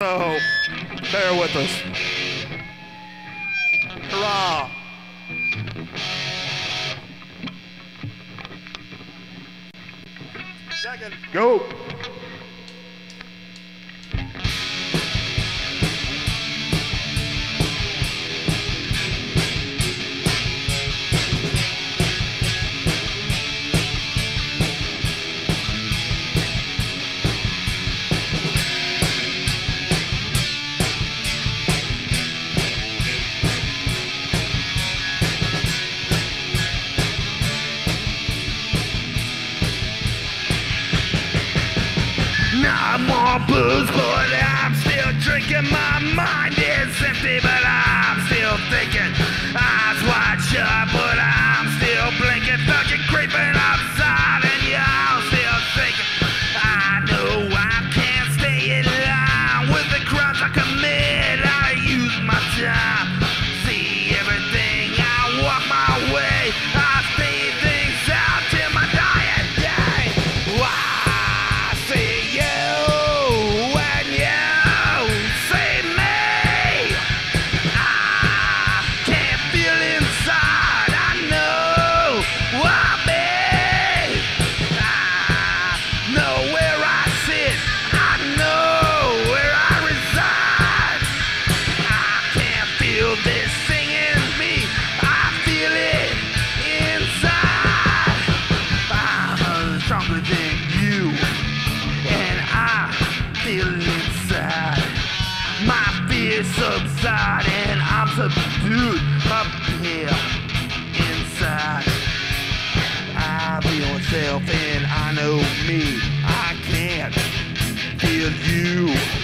So, bear with us. Hurrah! Second. Go! I'm on booze, but I'm still drinking. My mind is empty, but I'm still thinking. Eyes wide shut, but I'm still blinking. Fucking creeping. subdued up here inside. I feel myself and I know me. I can't feel you.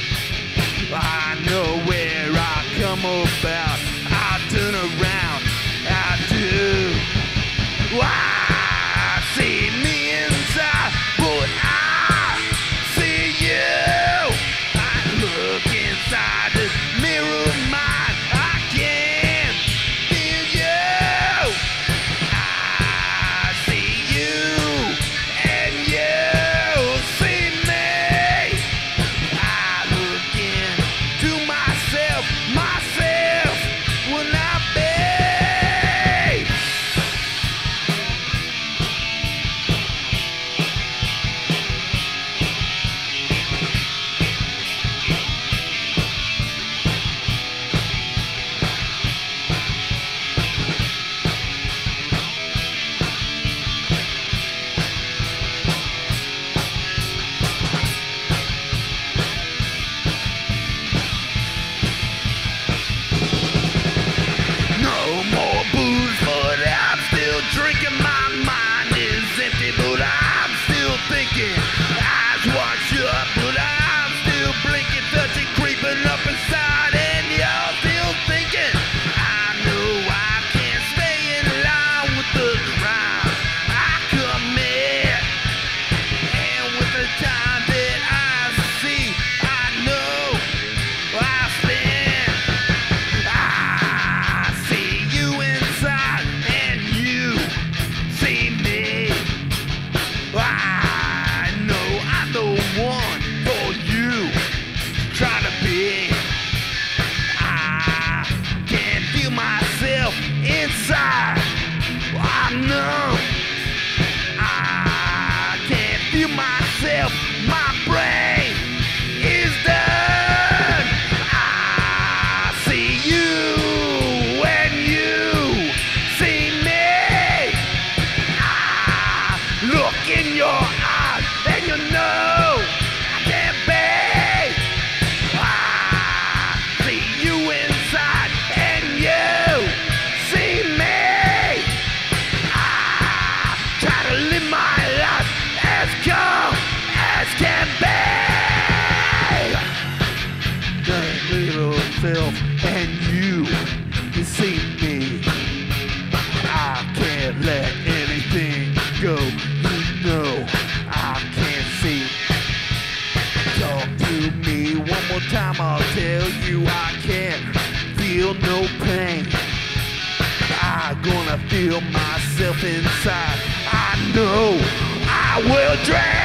no pain. I'm gonna feel myself inside. I know I will drown.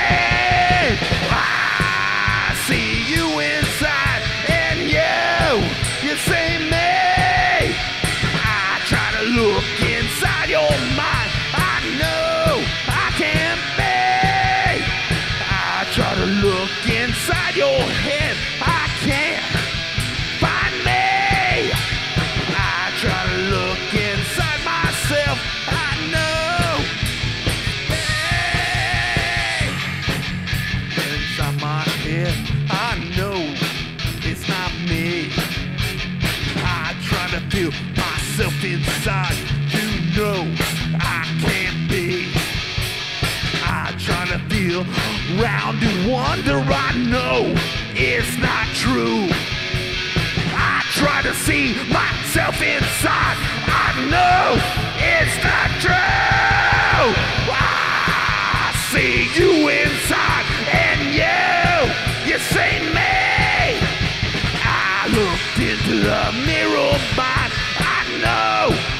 You know I can't be. I try to feel round and wonder. I know it's not true. I try to see myself inside. I know it's not true. I see you inside, and you, you see me. I looked into the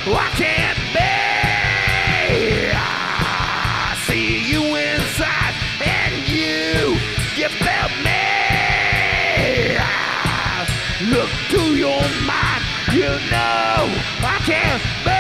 I can't be. I see you inside, and you, you felt me. I look to your mind. You know I can't be.